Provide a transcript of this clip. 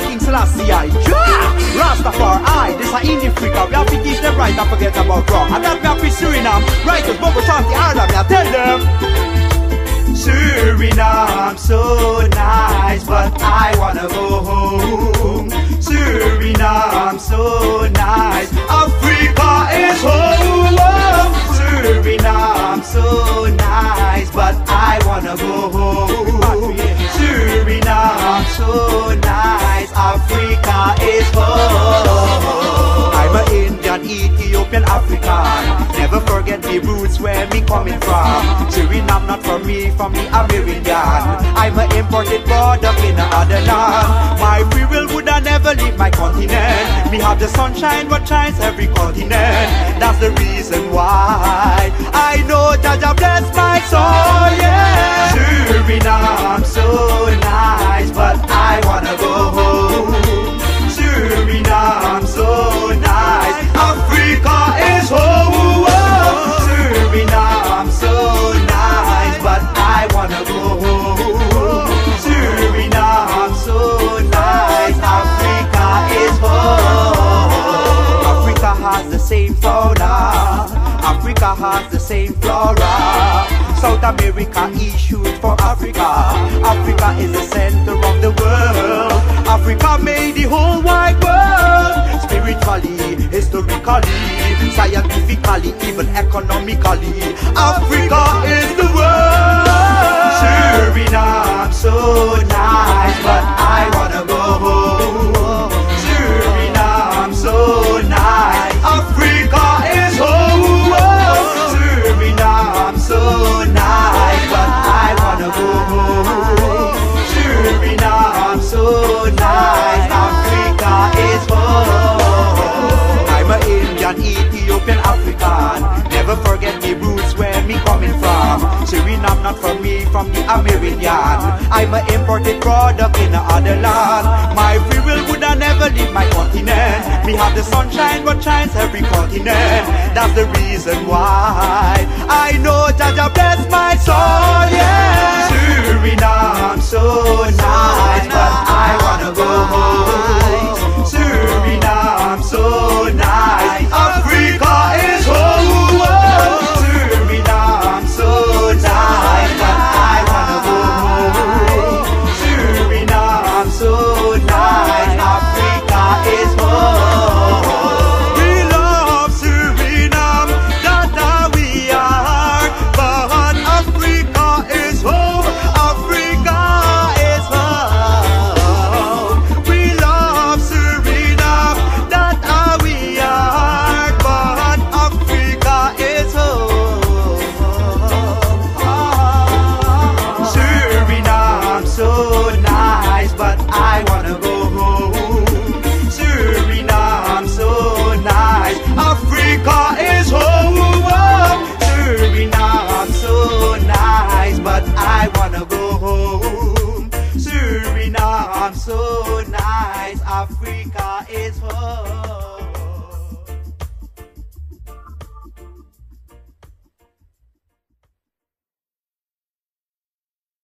I, King Selassie I. Rastafari, this a Indifrica. We have to teach them right and forget about wrong. And that we have to Suriname, right as Bobo Shanti Ireland, I tell them. Suriname, so Africa is home. I'm an Indian, Ethiopian, African. Never forget the roots where me coming from. Suriname not for me, from the American. I'm an imported product in another land. My free will would I never leave my continent. Me have the sunshine what shines every continent. That's the reason why I know Jah Jah bless my soul, has the same flora. South America issued for Africa. Africa is the center of the world. Africa made the whole wide world. Spiritually, historically, scientifically, even economically. Africa from me, from the American. I'm an imported product in another land. My free will would I never leave my continent. Me have the sunshine what shines every continent. That's the reason why I know Jah Jah bless my soul, Suriname, so nice, Africa is home.